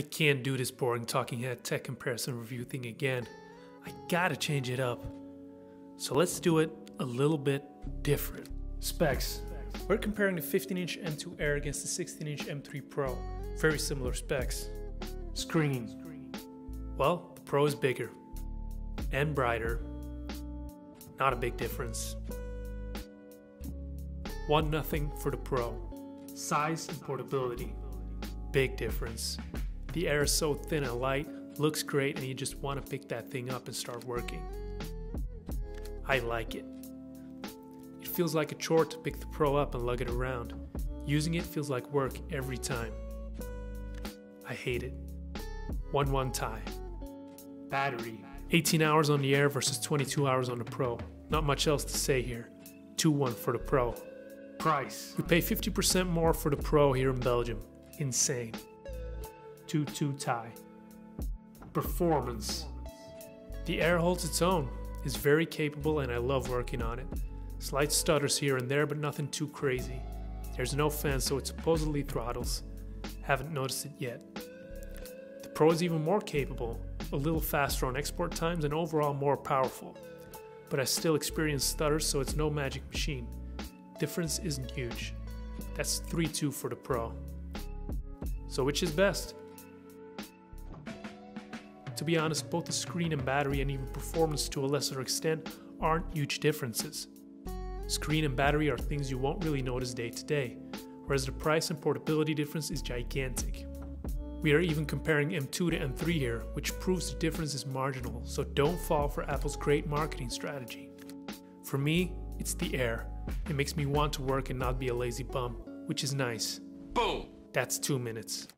I can't do this boring talking head tech comparison review thing again. I gotta change it up. So let's do it a little bit different. Specs. We're comparing the 15 inch M2 Air against the 16 inch M3 Pro. Very similar specs. Screen. Well, the Pro is bigger and brighter. Not a big difference. 1 nothing for the Pro. Size and portability. Big difference. The air is so thin and light, looks great, and you just want to pick that thing up and start working. I like it. It feels like a chore to pick the Pro up and lug it around. Using it feels like work every time. I hate it. 1 1 tie. Battery. 18 hours on the air versus 22 hours on the Pro. Not much else to say here. 2 1 for the Pro. Price. You pay 50% more for the Pro here in Belgium. Insane. 2 2 tie. Performance. The Air holds its own, is very capable, and I love working on it. Slight stutters here and there, but nothing too crazy. There's no fan, so it supposedly throttles. Haven't noticed it yet. The Pro is even more capable, a little faster on export times, and overall more powerful. But I still experience stutters, so it's no magic machine. Difference isn't huge. That's 3 2 for the Pro. So, which is best? To be honest, both the screen and battery, and even performance to a lesser extent, aren't huge differences. Screen and battery are things you won't really notice day to day, whereas the price and portability difference is gigantic. We are even comparing M2 to M3 here, which proves the difference is marginal, so don't fall for Apple's great marketing strategy. For me, it's the air. It makes me want to work and not be a lazy bum, which is nice. Boom! That's two minutes.